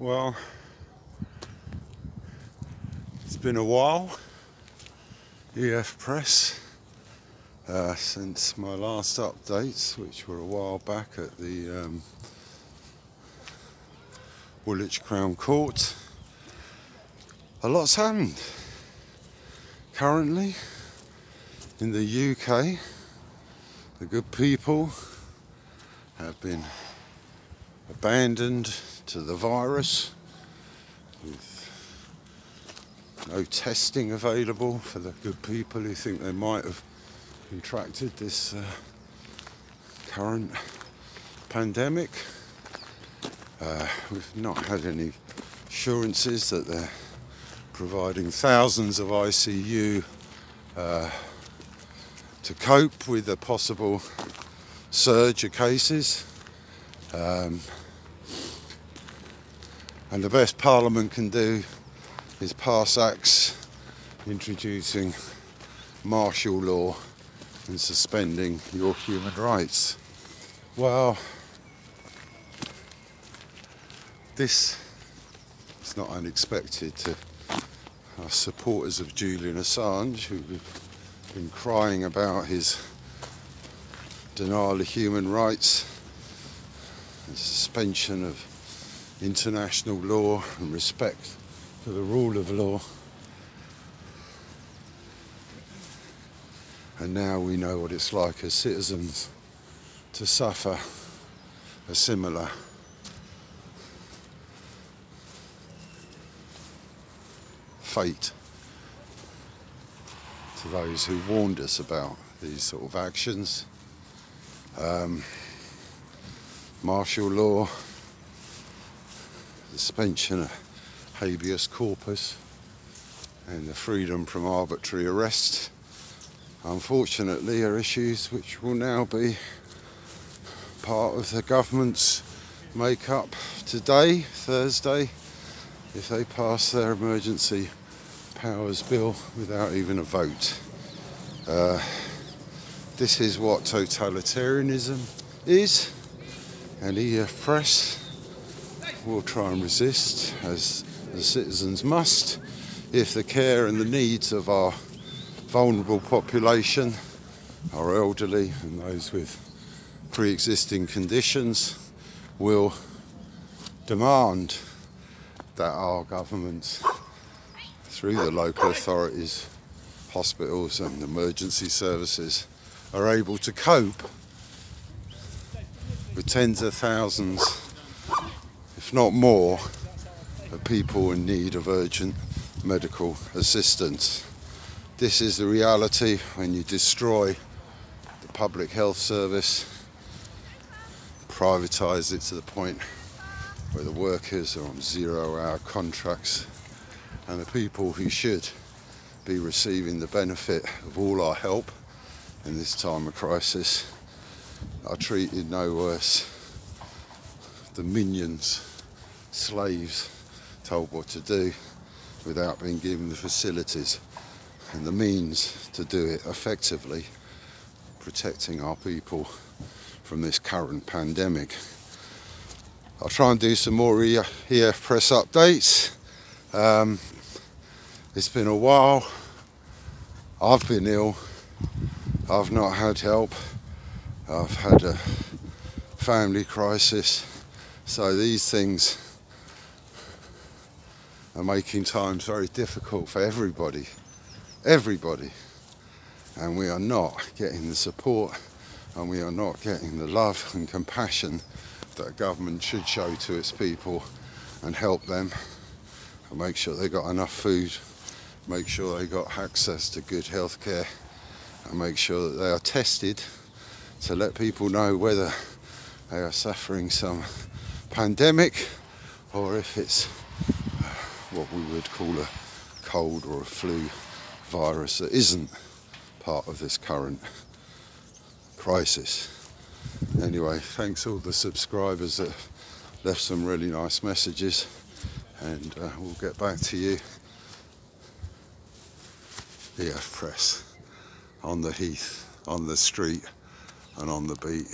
Well, it's been a while, EF Press, uh, since my last updates, which were a while back at the um, Woolwich Crown Court. A lot's happened. Currently, in the UK, the good people have been abandoned to the virus with no testing available for the good people who think they might have contracted this uh, current pandemic. Uh, we've not had any assurances that they're providing thousands of ICU uh, to cope with the possible surge of cases. Um, and the best Parliament can do is pass acts introducing martial law and suspending your human rights. Well, this is not unexpected to our supporters of Julian Assange who've been crying about his denial of human rights, the suspension of international law and respect for the rule of law. And now we know what it's like as citizens to suffer a similar fate to those who warned us about these sort of actions. Um, martial law, suspension of habeas corpus, and the freedom from arbitrary arrest, unfortunately, are issues which will now be part of the government's make-up today, Thursday, if they pass their emergency powers bill without even a vote. Uh, this is what totalitarianism is, and EF Press. Will try and resist, as the citizens must, if the care and the needs of our vulnerable population, our elderly and those with pre-existing conditions will demand that our governments through the local authorities, hospitals and emergency services are able to cope tens of thousands, if not more, of people in need of urgent medical assistance. This is the reality when you destroy the public health service, privatise it to the point where the workers are on zero hour contracts and the people who should be receiving the benefit of all our help in this time of crisis are treated no worse than minions, slaves, told what to do without being given the facilities and the means to do it effectively, protecting our people from this current pandemic. I'll try and do some more EF Press updates. Um, it's been a while. I've been ill. I've not had help. I've had a family crisis. So these things are making times very difficult for everybody. Everybody. And we are not getting the support and we are not getting the love and compassion that a government should show to its people and help them and make sure they got enough food, make sure they got access to good health care and make sure that they are tested to let people know whether they are suffering some pandemic or if it's what we would call a cold or a flu virus that isn't part of this current crisis. Anyway, thanks all the subscribers that left some really nice messages and uh, we'll get back to you. EF Press on the heath, on the street and on the beat.